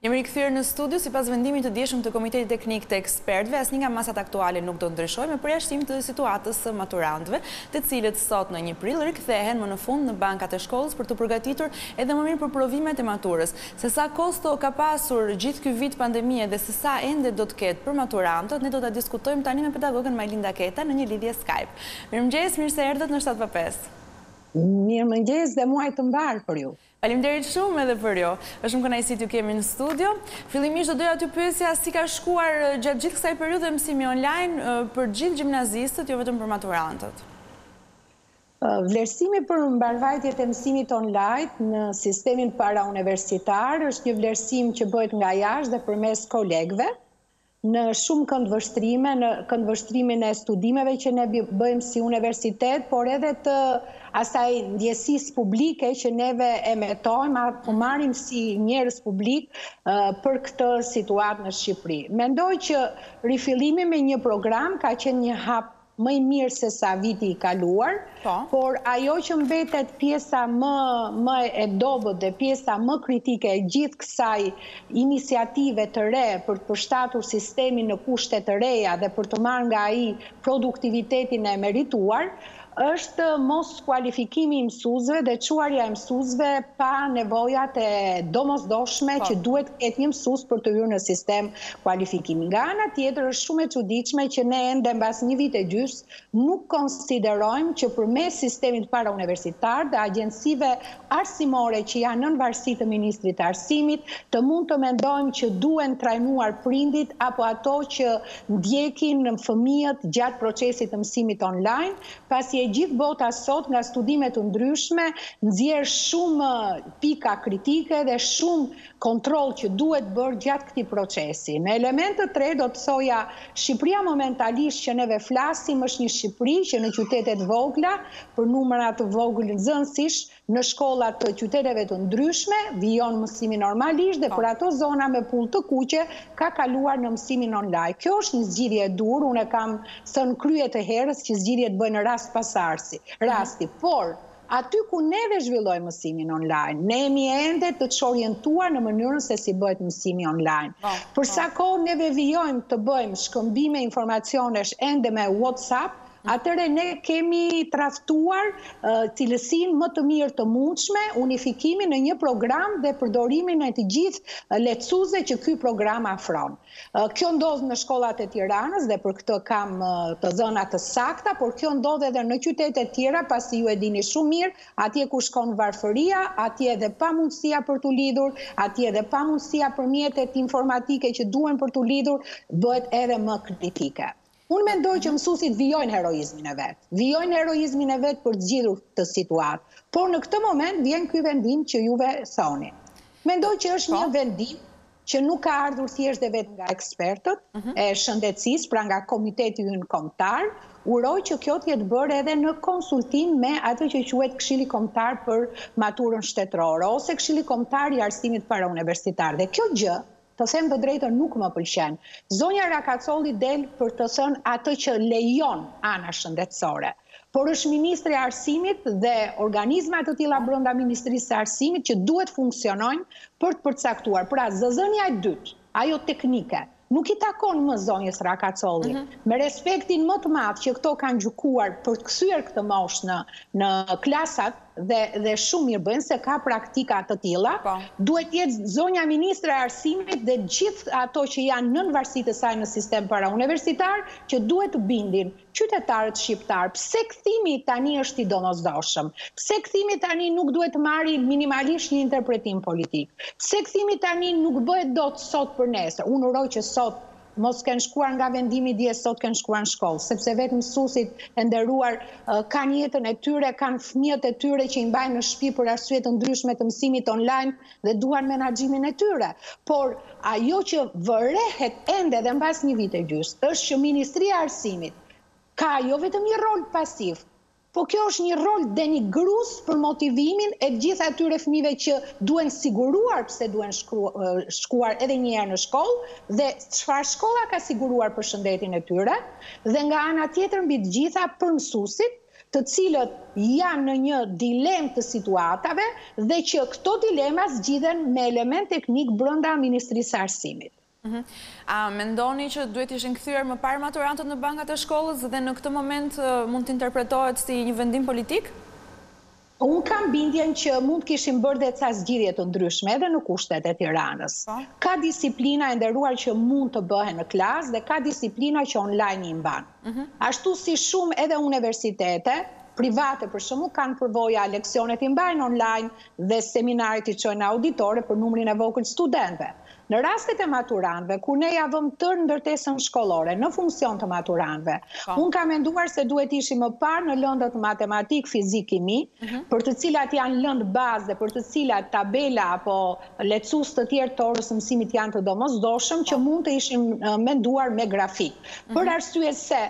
Jemi rikthyer në studio, sipas vendimit të djeshëm të Komitetit Teknik të Ekspertëve, asnjë nga masat aktuale nuk do të ndryshojnë me përjashtim të situatës së maturantëve, të cilët sot në një prill rikthehen më në fund në bankat e shkollës për t'u përgatitur edhe më mirë për provimet e maturës. Se sa kosto ka pasur gjithë ky vit pandemie dhe se sa ende do të ketë për maturantët, ne do ta diskutojmë tani me pedagogen Majlinda Keta në një lidhje Skype. Mirëmëngjes, mirë se erdhët në shtatë pa pesë. Mirëmëngjes dhe muaj të mbarë për ju. Faleminderit shumë edhe për ju. Është shumë kënaqësi t'ju kemi në studio. Fillimisht do doja t'ju pyesja si ka shkuar gjatë gjithë kësaj periudhe mësimi online për gjithë gjimnazistët, jo vetëm për maturantët? Vlerësimi për mbarëvajtjet e mësimit online në sistemin parauniversitar është një vlerësim që bëhet nga jashtë dhe përmes kolegëve. në shumë këndvështrime, në këndvështrimin e studimeve që ne bëjmë si universitet, por edhe të asaj ndjesisë publike që neve emetojmë apo marrim si njerëz publik për këtë situatë në Shqipëri. Mendoj që rifillimi me një program ka qenë një hap më i mirë sesa viti i kaluar, por ajo që mbetet pjesa më e dobët dhe pjesa më kritike e gjithë kësaj iniciative të re për të përshtatur sistemin në kushte të reja dhe për të marrë nga ai produktivitetin e merituar, është mos kualifikimi i mësuesve dhe çuarja e mësuesve pa nevojat e domosdoshme që duhet të ketë një mësues për të hyrë në sistem kualifikimi. Nga ana tjetër është shumë e çuditshme që ne ende mbas një vit e gjys nuk konsiderojmë që përmes sistemit parauniversitar dhe agjencive arsimore që janë nën varësi të ministrit të arsimit të mund të mendojmë që duhen trajnuar prindit apo ato që ndjekin fëmijët gjatë procesit të mësimit online Pasi e gjithë bota sot nga studime të ndryshme nxjerr shumë pika kritike dhe shumë kontroll që duhet bërë gjatë këtij procesi. Një element të tretë do të thoja Shqipëria momentalisht që neve flasim është një Shqipëri që në qytete të vogla për numër të vogël nxënësish Në shkolla të qyteteve të ndryshme vijon mësimi normalisht dhe për ato zona me pullë të kuqe ka kaluar në mësimin online. Kjo është një zgjidhje e duhur, unë e kam thënë krye herës që zgjidhjet bëhen rast pas arsi, mhm. rasti, por aty ku neve zhvillojmë mësimin online, ne jemi ende të çorientuar në mënyrën se si bëhet mësimi online. Po, për sa kohë neve vijojmë të bëjmë shkëmbime informacionesh ende me WhatsApp, Atëherë ne kemi tradhtuar cilësinë më të mirë të mundshme, unifikimin në një program dhe përdorimin e të gjithë lehtësuesve që ky program afron. Kjo ndodh në shkollat e Tiranës dhe për këtë kam të dhëna të sakta, por kjo ndodh edhe në qytete tjera pasi ju e dini shumë mirë, atje ku shkon varfëria, atje edhe pamundësia për t'u lidhur, atje edhe pamundësia për mjetet informatike që duhen për t'u lidhur bëhet edhe më kritike. Unë mendoj që mësuesit vijojnë heroizmin e vet. Vijojnë heroizmin e vet për të zgjidhur këtë situatë. Por në këtë moment vjen ky vendim që juve thoni. Mendoj që është një vendim që nuk ka ardhur thjesht dhe vetëm nga ekspertët e shëndetësisë, pra nga komiteti ynë kombëtar. Uroj që kjo të jetë bërë edhe në konsultim me atë që quhet Këshilli Kombëtar për Maturën Shtetërore ose Këshilli Kombëtar i Arsimit Parauniversitar. Dhe kjo gjë Të them të drejtën nuk më pëlqen. Zonja Rakacolli del për të thënë atë që lejon ana shëndetësore. Por është ministri e arsimit dhe organizma të tilla brenda ministrisë së arsimit që duhet funksionojnë për të përcaktuar. Pra zëzënia e dytë, ajo teknike, nuk i takon më zonjës Rakacolli. Me respektin më të madh që këto kanë gjykuar për të kthyer këtë moshë në klasat, dhe shumë mirë bëjnë se ka praktika të tilla. Po. Duhet të jetë zonja ministre e arsimit dhe gjithë ato që janë nën varësi të saj në sistem parauniversitar që duhet të bindin qytetarët shqiptarë pse kthimi tani është i domosdoshëm, pse kthimi tani nuk duhet të marri minimalisht një interpretim politik, pse kthimi tani nuk bëhet dot sot për nesër. Unë uroj që sot mos kenë shkuar nga vendimi dje sot kenë shkuar në shkollë, sepse vetë mësuesit e nderuar kanë jetën e tyre, kanë fëmijët e tyre që i mbajnë në shpi për arsye të ndryshme të mësimit online dhe duan menaxhimin e tyre. Por ajo që vërehet ende dhe mbas një vit e gjysmë është që Ministria e Arsimit ka jo vetëm një rol pasiv, Po kjo është një rol denigrues për motivimin e të gjitha atyre fëmijëve që duhen siguruar pse duhen shkuar edhe një herë në shkollë dhe çfarë shkolla ka siguruar për shëndetin e tyre dhe nga ana tjetër mbi të gjitha për mësuesit të cilët janë në një dilemë të situatave dhe që këto dilema zgjidhen me element teknik brenda Ministrisë së Arsimit. A mendoni që duhet të ishin kthyer më parë maturantët në bankat e shkollës dhe në këtë moment mund të interpretohet si një vendim politik? Unë kam bindjen që mund të kishin bërë dhe ca zgjidhje të ndryshme edhe në kushtet e Tiranës. Ka disiplina e nderuar që mund të bëhen në klasë dhe ka disiplina që online i mban. Ashtu si shumë edhe universitete private për shembull kanë përvoja leksionet i mbajnë online dhe seminaret i çojnë në auditore për numrin e vogël studentëve. Në rastet e maturantëve, kur ne ia vëmë tërë ndërtesën shkollore në funksion të maturantëve, unë kam menduar se duhet të ishim më parë në lëndët matematikë, fizikë, kimi, për të cilat janë lëndë bazë dhe për të cilat tabela apo lehtësues të tjerë të orës së mësimit janë të domosdoshëm, që mund të ishin menduar me grafik. Për arsye se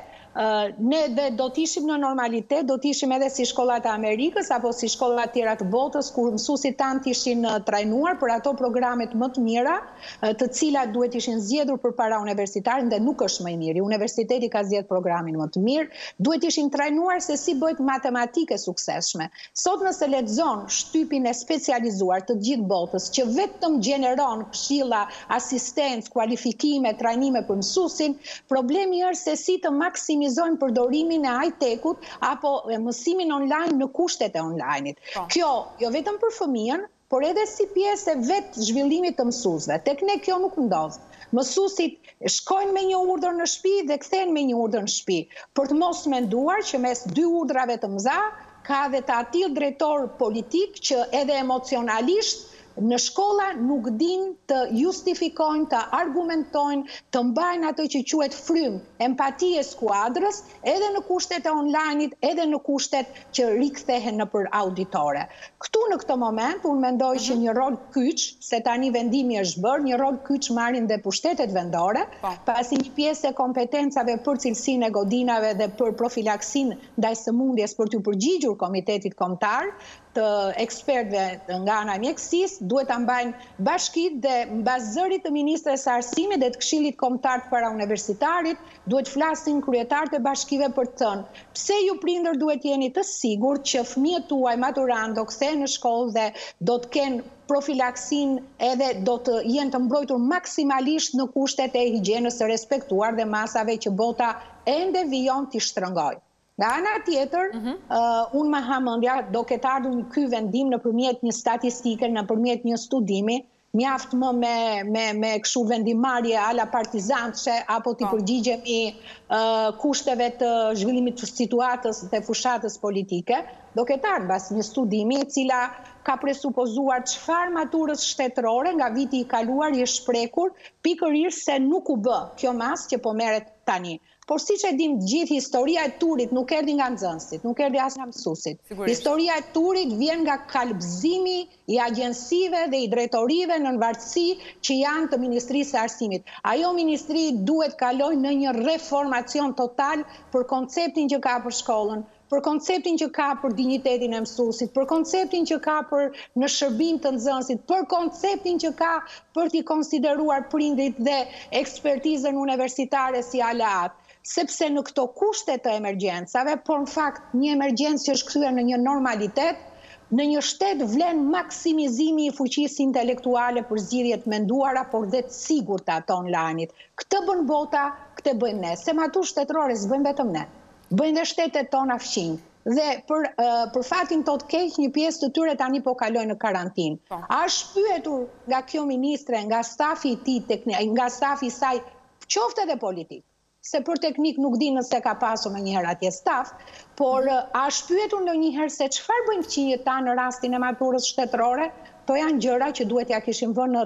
Ne dhe do të ishim në normalitet, do të ishim edhe si shkollat e Amerikës apo si shkollat tjera të botës kur mësuesit tanë të ishin trajnuar për ato programet më të mira, të cilat duhet të ishin zgjedhur për parauniversitarin dhe nuk është më i miri. Universiteti ka zgjedh programin më të mirë, duhet të ishin trajnuar se si bëhet matematikë e suksesshme. Sot nëse lexon shtypin e specializuar të gjithë botës që vetëm gjeneron këshilla asistencë, kualifikime, trajnime për mësuesin, problemi është se si të maksimizojmë përdorimin e high-tech-ut apo mësimin online në kushtet e online-it. Po. Kjo, jo vetëm për fëmijën, por edhe si pjesë e vetëzhvillimit të mësuesve. Tek ne kjo nuk ndodh. Mësuesit shkojnë me një urdhër në shpi dhe kthehen me një urdhër në shpi. Për të mos menduar që mes dy urdhrave të mëdha ka dhe të atillë drejtorë politikë që edhe emocionalisht Në shkolla nuk dinë të justifikojnë, të argumentojnë, të mbajnë atë që quhet frymë, empati e skuadrës, edhe në kushtet e online-it, edhe në kushtet që rikthehen nëpër auditore. Këtu në këtë moment unë mendoj që një rol kyç, se tani vendimi është bërë, një rol kyç marrin dhe pushtetet vendore, pasi një pjesë e kompetencave për cilësinë e godinave dhe për profilaksinë ndaj sëmundjes për t'u përgjigjur Komitetit Kombëtar të ekspertëve nga ana e mjekësisë, duhet ta mbajnë bashkitë dhe mbas zërit të ministres së Arsimit dhe të Këshillit Kombëtar të Parauniversitarit, duhet të flasin kryetarët e bashkive për të thënë, pse ju prindër duhet të jeni të sigurt që fëmijët tuaj maturantë do kthehen në shkollë dhe do të kenë profilaksinë edhe do të jenë të mbrojtur maksimalisht në kushtet e higjienës së respektuar dhe masave që bota ende vijon t'i shtrëngojë. Nga ana tjetër, mhm. uh, unë ma ha mendja do ketë ardhur ky vendim nëpërmjet një statistike, nëpërmjet një studimi, mjaft më me, me, me kështu vendimmarrje alla partizançe, apo t'i po. përgjigjemi uh, kushteve të zhvillimit të situatës dhe fushatës politike, do ketë ardh mbas një studimi e cila ka presupozuar çfarë maturës shtetërore nga viti i kaluar i është prekur pikërisht se nuk u bë kjo masë që po merret tani. Por siç e dimë të gjithë historia e turit nuk erdhi nga nxënësit, nuk erdhi as nga mësuesit. Historia e turit vjen nga kalbëzimi i agjencive dhe i drejtorive nën vartësi që janë të Ministrisë së Arsimit. Ajo ministri duhet të kalojë në një reformacion total për konceptin që ka për shkollën, për konceptin që ka për dinjitetin e mësuesit, për konceptin që ka për në shërbim të nxënësit, për konceptin që ka për t'i konsideruar prindërit dhe ekspertizën universitare si aleat, sepse në këto kushte të emergjencave, por në fakt një emergjencë që është kthyer në një normalitet, në një shtet vlen maksimizimi i fuqisë intelektuale për zgjidhje të menduara, por dhe të sigurta të online-it. Këtë bën bota, këtë bëjmë ne. Se maturë shtetërore s'bëjmë vetëm ne. bëjnë dhe shtetet tona fqinj dhe për për fatin tonë të keq një pjesë të tyre tani po kalojnë në karantinë. Po. A është pyetur nga kjo ministre, nga stafi i tij teknik, nga stafi i saj, qoftë edhe politik, se për teknik nuk di nëse ka pasur ndonjëherë atje staf, por mhm. a është pyetur ndonjëherë se çfarë bëjnë fqinjët tanë në rastin e maturës shtetërore? Këto janë gjëra që duhet t'ia kishim vënë në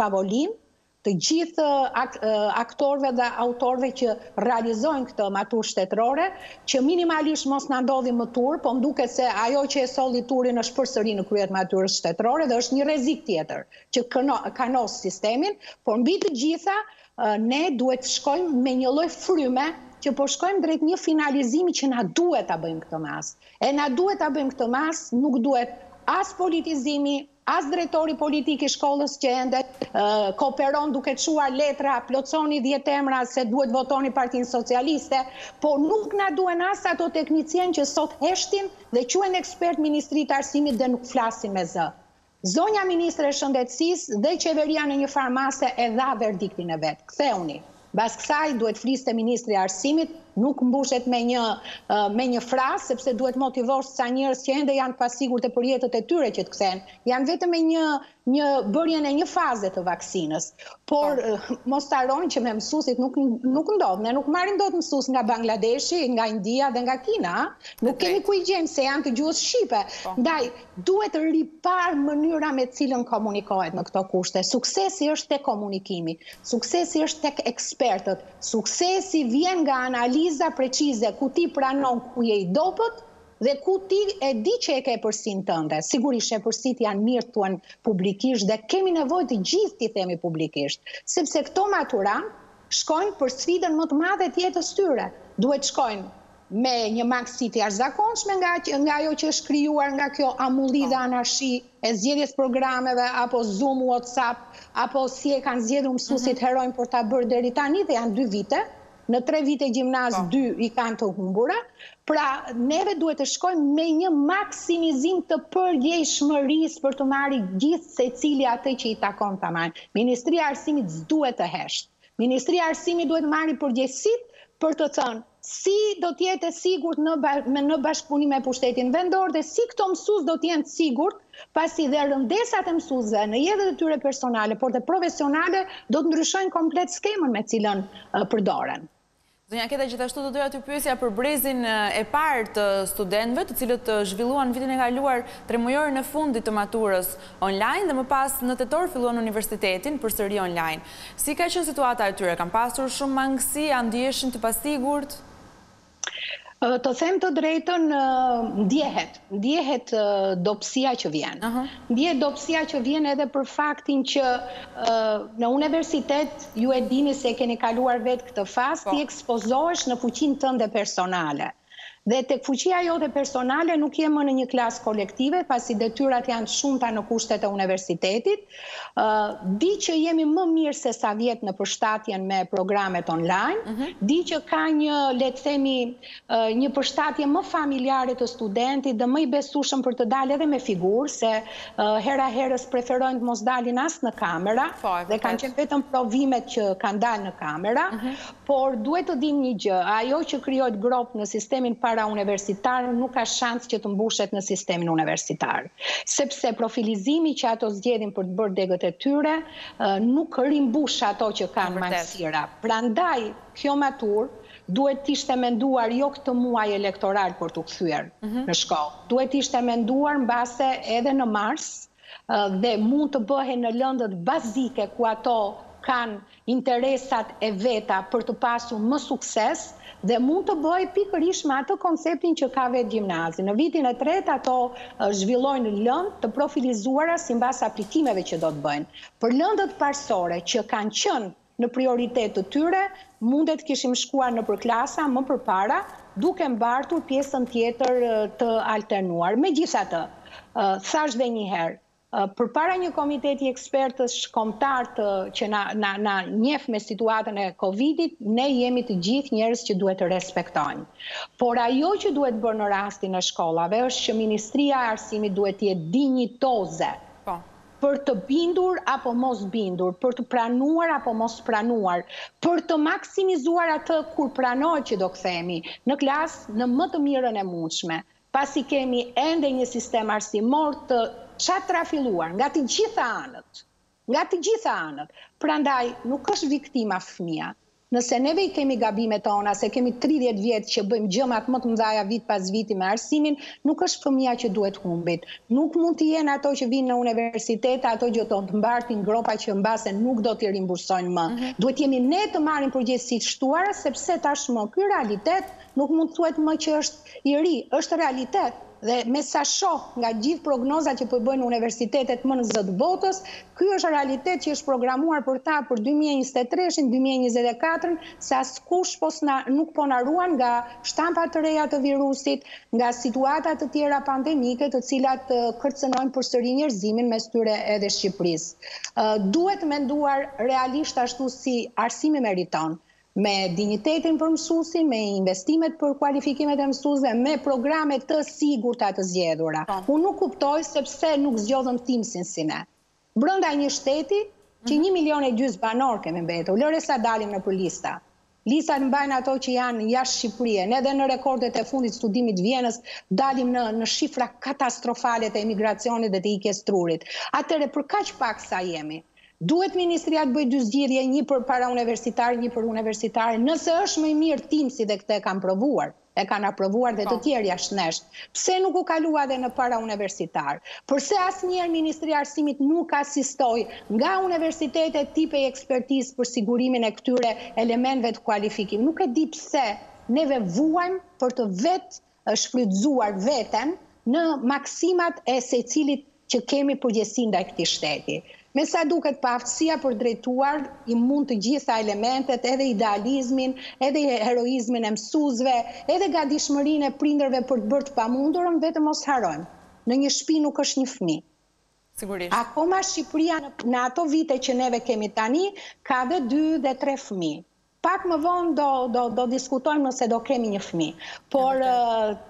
tavolinë të gjithë aktorëve dhe autorëve që realizojnë këtë maturë shtetërore, që minimalisht mos na ndodhi më turp, po më duket se ajo që e solli turpin është përsëri në krye të maturës shtetërore dhe është një rrezik tjetër që kanos sistemin, por mbi të gjitha ne duhet të shkojmë me një lloj fryme që po shkojmë drejt një finalizimi që na duhet ta bëjmë këtë masë. E na duhet ta bëjmë këtë masë, nuk duhet as politizimi, As drejtori politik i shkollës që ende kooperon duke çuar letra, plotësoni dhjetë emra se duhet votoni Partinë Socialiste, po nuk na duhen as ato teknicienë që sot heshtin dhe quhen ekspertë Ministrie të Arsimit dhe nuk flasin me zë. Zonja ministre e Shëndetësisë dhe qeveria në një farë mase e dha verdiktin e vet. Ktheuni. Mbas kësaj duhet fliste ministrja e arsimit, nuk mbushet me një me një frazë sepse duhet motivosh ca njerëz që ende janë të pasigurtë për jetët e tyre që të kthehen. Janë vetëm me një një bërjen e një faze të vaksinës. Por mos të harrojmë që me mësuesit nuk nuk ndodh, ne nuk marrim dot mësues nga Bangladeshi, nga India dhe nga Kina, nuk kemi ku i gjejmë se janë të gjuhës shqipe. Ndaj Duhet të riparë mënyra me të cilën komunikohet në këto kushte. Suksesi është tek komunikimi. Suksesi është tek ekspertët. Suksesi vjen nga analiza precize ku ti pranon ku je i dobët dhe ku ti e di që e ke epërsinë tënde. Sigurisht epërsitë janë mirë të thuhen publikisht dhe kemi nevojë të gjithë t'i themi publikisht, sepse këto maturantë shkojnë për sfidën më të madhe të jetës së tyre. Duhet të shkojnë me një makth të jashtëzakonshëm nga nga ajo që është krijuar nga kjo amulli dhe po. anarshi e zgjedhjes së programeve apo Zoom, WhatsApp apo si e kanë zgjedhur mësuesit mhm. heronj për ta bërë deri tani dhe janë dy vite. Në tre vite gjimnaz po. dy i kanë të humbura. Pra, neve duhet të shkojmë me një maksimizim të përgjegjshmërisë për të marrë gjithë secili atë që i takon ta marrë. Ministria e Arsimit s'duhet të heshtë. Ministria e Arsimit duhet të marrë përgjegjësitë për të thënë si do të jetë e sigurt në bashkëpunim me pushtetin vendor dhe si këto mësues do të jenë të sigurt, pasi dhe rëndesat e mësuesve në jetët e tyre personale, por dhe profesionale do të ndryshojnë komplet skemën me cilën përdoren. Zonja Keta gjithashtu do doja t'ju pyesja për brezin e parë të studentëve, të cilët zhvilluan vitin e kaluar tremujorin e fundit të maturës online dhe më pas në tetor filluan universitetin përsëri online. Si ka qenë situata e tyre, kanë pasur shumë mangësi, a ndiheshin të pasigurt? Të them të drejtën, ndjehet, ndjehet dobësia që vjen. Ndjehet dobësia që vjen edhe për faktin që në universitet, ju e dini se keni kaluar vetë këtë fazë, ti ekspozohesh në fuqinë tënde personale. Dhe tek fuqia jote personale nuk je më në një klasë kolektive, pasi detyrat janë të shumta në kushtet e universitetit. Di që jemi më mirë se sa vjet në përshtatjen me programet online, mhm. di që ka një, le të themi, një përshtatje më familjare të studentit dhe më i besueshëm për të dalë edhe me figurë, se hera herës preferojnë të mos dalin as në kamera po, dhe kanë qenë vetëm provimet që kanë dalë në kamera, mhm. Por duhet të dimë një gjë, ajo që krijohet gropë në sistemin parauniversitar nuk ka shans që të mbushet në sistemin universitar. Sepse profilizimi që ato zgjedhin për të bërë degët e tyre nuk rimbush ato që kanë mangësira. Prandaj kjo maturë duhet të ishte menduar jo këtë muaj elektoral për t'u kthyer në shkollë. Duhet të ishte menduar mbase edhe në mars dhe mund të bëhej në lëndët bazike ku ato kanë interesat e veta për të pasur më sukses dhe mund të bëhej pikërisht me atë konceptin që ka vetë gjimnazi. Në vitin e tretë ato zhvillojnë lëndë të profilizuara simbas aplikimeve që do të bëjnë. Për lëndët parësore që kanë qenë në prioritet të tyre mund të kishim shkuar nëpër klasa më përpara duke mbartur pjesën tjetër të alternuar. Megjithatë, thashë dhe një herë, Përpara një komiteti ekspertësh kombëtarë që na na na njeh me situatën e Covidit, ne jemi të gjithë njerëz që duhet të respektojnë. Por ajo që duhet bërë në rastin e shkollave është që Ministria e Arsimit duhet të jetë dinjitoze për të bindur apo mos bindur, për të pranuar apo mos pranuar, për të maksimizuar atë kur pranohet që do kthehemi në klasë në më të mirën e mundshme. pasi kemi ende një sistem arsimor të çatrafilluar nga të gjitha anët, nga të gjitha anët, prandaj nuk është viktima fëmija. Nëse neve i kemi gabimet tona, se kemi tridhjetë vjet që bëjmë gjëmat më të mëdhaja vit pas viti me arsimin, nuk është fëmija që duhet humbit. Nuk mund të jenë ato që vijnë në universitete ato që do të mbartin gropa që mbase nuk do t'i rimbursojnë më. Duhet të jemi ne të marrim përgjegjësi të shtuara sepse tashmë ky realitet nuk mund të thuhet më që është i ri është realitet dhe me sa shoh nga gjithë prognozat që po bëjnë universitetet më në zë të botës, ky është realitet që është programuar për ta për dy mijë e njëzet e treshin, dy mijë e njëzet e katrin, se askush nuk po na ruan nga shtampa të reja të virusit, nga situata të tjera pandemike të cilat kërcënojnë përsëri njerëzimin mes tyre edhe Shqipërisë. Duhet menduar realisht ashtu si arsimi meriton. me dinjitetin për mësuesin, me investimet për kualifikimet e mësuesve, me programe të sigurta të zgjedhura. Po. Unë nuk kuptoj se pse nuk zgjodhën Teams-in si ne. Brenda një shteti që një milion e gjysmë banorë kemi mbetur, lëre sa dalim nëpër lista. Listat mbajnë ato që janë jashtë Shqipërie. Ne dhe në rekordet e fundit studimit të Vjenës dalim në në shifra katastrofale të emigracionit dhe të ikjes së trurit. Atëherë për kaq pak sa jemi. Duhet ministria të bëjë dy zgjidhje, një për parauniversitarë, një për universitarë. Nëse është më i mirë Teams-i dhe këtë e kanë provuar, e kanë aprovuar dhe të tjerë jashtë nesh, pse nuk u kalua edhe në parauniversitarë? Përse asnjëherë Ministria e Arsimit nuk asistoi nga universitetet tipej ekspertizë për sigurimin e këtyre elementëve të kualifikimit? Nuk e di pse neve vuajmë për të vetë shfrytëzuar veten në maksimat e secilit që kemi përgjegjësi ndaj këtij shteti. Me sa duket paaftësia për drejtuar i mund të gjitha elementet edhe idealizmin, edhe heroizmin e mësuesve, edhe gatishmërinë e prindërve për të bërë të pamundurën, vetëm mos harrojmë, në një shpi nuk është një fëmijë. Sigurisht. Akoma Shqipëria në ato vite që neve kemi tani ka dhe dy dhe tre fëmijë. Pak më vonë do do do diskutojmë nëse do kemi një fëmijë. Por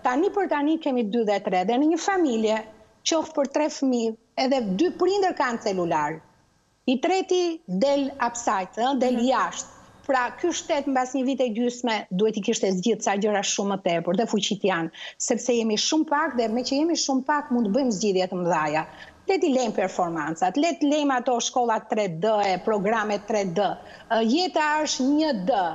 tani për tani kemi 2 dhe 3 dhe në një familje, qoftë për 3 fëmijë, edhe dy prindër kanë celular. I treti del offside, ëh, del jashtë. Pra ky shtet mbas një vit e gjysme duhet i kishte zgjidh ca gjëra shumë më tepër dhe fuqitë janë, sepse jemi shumë pak dhe meqë jemi shumë pak mund të bëjmë zgjidhje të mëdhaja. Le t'i lejmë performancat, le të lejmë ato shkollat 3D e programet 3D, Jeta është një dë.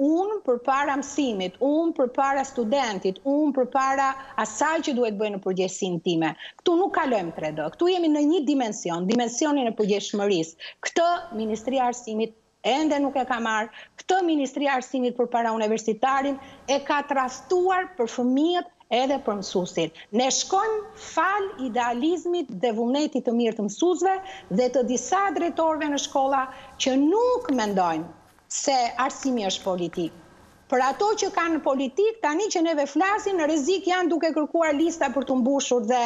Unë përpara mësimit, unë përpara studentit, unë përpara asaj që duhet bëj në përgjegjësinë time. Këtu nuk kalojmë tre dë. Këtu jemi në një dimension, dimensionin e përgjegjshmërisë. Këtë Ministria e Arsimit ende nuk e ka marrë. Këtë Ministria e Arsimit për parauniversitarin e ka tradhtuar për fëmijët Edhe për mësuesin. Ne shkojmë falë idealizmit dhe vullnetit të mirë të mësuesve dhe të disa drejtorëve në shkolla që nuk mendojnë se arsimi është politikë. Për ato që kanë politikë, tani që neve flasin, në rrezik janë duke kërkuar lista për të mbushur dhe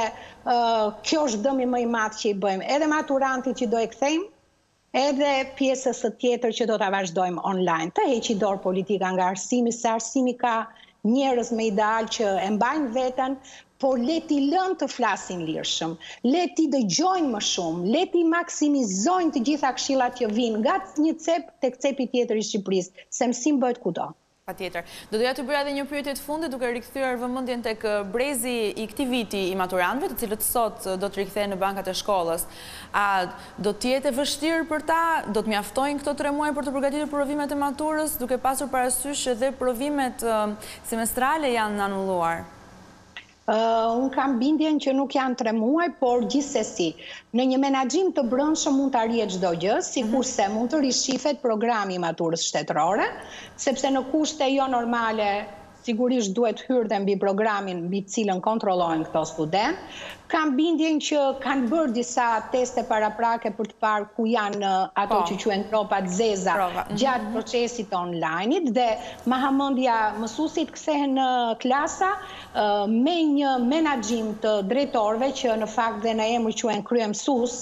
kjo është dëmi më i madh që i bëjmë edhe maturantit që do e kthejmë, Edhe pjesës së tjetër që do ta vazhdojmë online. Të heqi dorë politika nga arsimi, se arsimi ka njerëz me ideal që e mbajnë veten, por le t'i lënë të flasin lirshëm, le t'i dëgjojnë më shumë, le t'i maksimizojnë të gjitha këshillat që vijnë nga një cep tek cepi tjetër i Shqipërisë, se mësim bëhet kudo. Patjetër. Do doja t'ju bëja edhe një pyetje të fundit duke rikthyer vëmendjen tek brezi i këtij viti i maturantëve, të cilët sot do të rikthehen në bankat e shkollës. A do të jetë e vështirë për ta? Do të mjaftojnë këto tre muaj për të përgatitur provimet e maturës, duke pasur parasysh që dhe provimet semestrale janë anulluar? Unë kam bindjen që nuk janë tre muaj, por gjithsesi, në një menaxhim të brendshëm mund të arrihet çdo gjë, sikurse mund të rishifet programi i maturës shtetërore, sepse në kushte jo normale sigurisht duhet hyrë dhe mbi programin mbi të cilën kontrollohen këto studentë. Kam bindjen që kanë bërë disa teste paraprake për të parë ku janë ato që quhen gropa të zeza gjatë procesit të online-it dhe ma ha mendja mësuesit kthehen në klasa, me një menaxhim të drejtorëve që në fakt dhe në emër quhen kryemësues,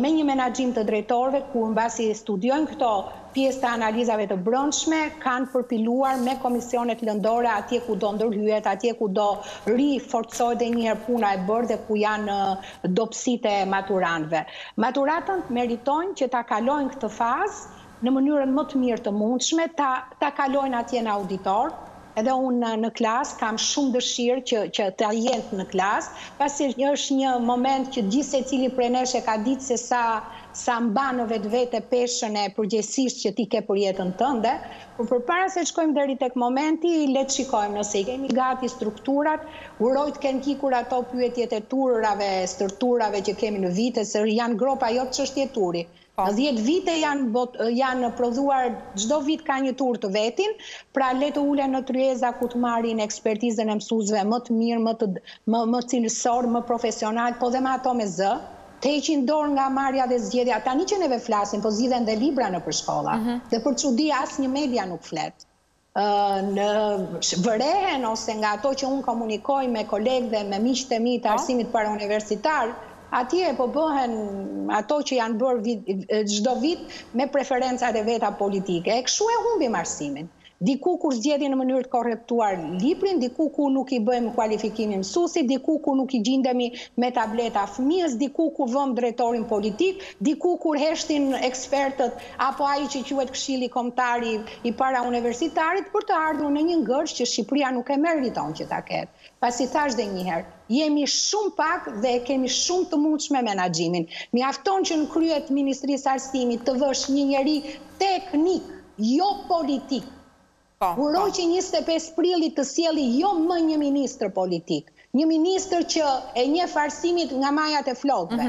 me një menaxhim të drejtorëve ku mbasi studiojnë këto pjesë të analizave të brendshme, kanë përpiluar me komisionet lëndore atje ku do ndërhyhet, atje ku do riforcohet dhe njëherë puna e bërë dhe ku janë dobësitë e maturantëve. Maturantët meritojnë që ta kalojnë këtë fazë në mënyrën më të mirë të mundshme ta ta kalojnë atje në auditor edhe unë në klasë kam shumë dëshirë që që të jetë në klasë pasi është një moment që gjithsecili prej nesh e ka ditë se sa sa mban në vetvete peshën e përgjegjësisë që ti ke për jetën tënde po përpara se shkojmë deri tek momenti le të shikojmë nëse i kemi gati strukturat uroj të kenë ikur ato pyetjet e turave stërturave që kemi në vite se janë gropa jo çështje turi Dhjetë vite janë prodhuar çdo vit ka një tur të vetin, pra le të ulen në tryeza ku të marrin ekspertizën e mësuesve më të mirë, më të më cilësor, më profesional, po dhe me ato me zë, të heqin dorë nga marrja dhe zgjedhja, tani që neve flasin, po zgjidhen dhe libra nëpër shkolla, dhe për çudi asnjë media nuk flet. në vërehen ose nga ato që unë komunikoj me kolegë dhe me miqtë e mi të po. arsimit para universitar, atje po bëhen ato që janë bërë çdo vit me preferencat e veta politike. E kështu e humbim arsimin. Diku kur zgjedhin në mënyrë të korruptuar librin, diku ku nuk i bëjmë kualifikimin mësuesit, diku ku nuk i gjindemi me tableta fëmijës, diku kur vëmë drejtorin politik, diku kur heshtin ekspertët apo ai që quhet Këshilli Kombëtar i Parauniversitarit, për të ardhur në një ngërç që Shqipëria nuk e meriton që ta ketë, pasi thashë dhe një herë, jemi shumë pak dhe e kemi shumë të mundshme menaxhimin. Mjafton që në krye të Ministrisë së Arsimit të vësh një njeri teknik, jo politik. Uroj që njëzet e pesë prilli të sjelli jo më një ministër politik, një ministër që e njeh arsimit nga majat e flokëve,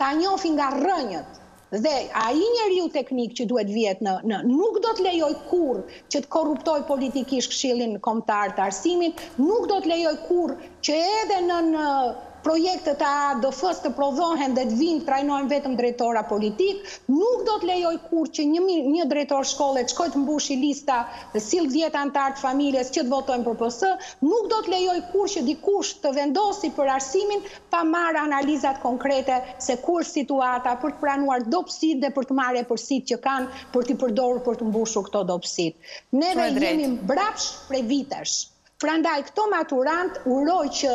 ta njofi nga rrënjët dhe ai njeriu teknik që duhet vihet në, nuk do të lejojë kurrë që të korruptojë politikisht Këshillin Kombëtar të Arsimit, nuk do të lejojë kurrë që edhe nën projektet e AADF-së të prodhohen dhe të vijnë të trajnohen vetëm drejtora politikë, nuk do të lejojë kurrë që një drejtor shkolle të shkojë të mbushi lista, të sillë dhjetë anëtarë të familjes që të votojnë për PS, nuk do të lejojë kurrë që dikush të vendosi për arsimin pa marrë analizat konkrete se ku është situata për të pranuar dobësitë dhe për të marrë epërsitë që kanë për t'i përdorur për të mbushur këto dobësitë. Neve jemi mbrapsh prej vitesh. Prandaj këto maturantë uroj që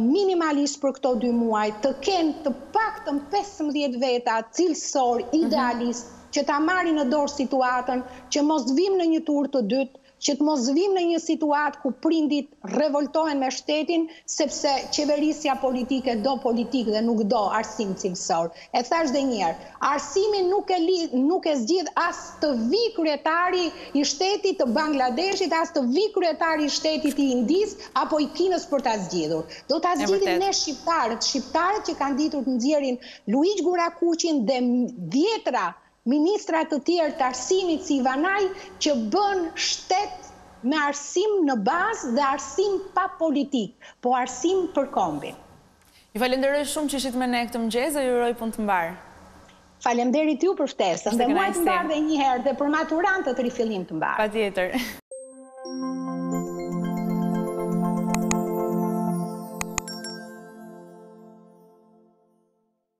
minimalisht për këto dy muaj të kenë të paktën pesëmbëdhjetë veta cilësorë, idealistë, që ta marrin në dorë situatën, që mos vijmë në një tur të dytë, që të mos vijmë në një situatë ku prindit revoltohen me shtetin sepse qeverisja politike do politikë dhe nuk do arsim cilësor. E thashë dhe njëherë, arsimin nuk e zgjidh as të vijë kryetari i shtetit të Bangladeshit, as të vijë kryetari i shtetit i Indisë apo i Kinës për ta zgjidhur. Do ta zgjidhim ne shqiptarët, shqiptarët që kanë ditur të nxjerrin Luigj Gurakuqin dhe dhjetra ministra të tjerë të arsimit si Ivanaj që bënë shtet me arsim në bazë dhe arsim pa politikë, po arsim për kombin. Ju falenderoj shumë që ishit me ne këtë mëngjes dhe ju uroj punë të mbarë. Faleminderit ju për ftesën dhe muaj të mbarë dhe një herë dhe për maturantët rifillim të mbarë. Patjetër.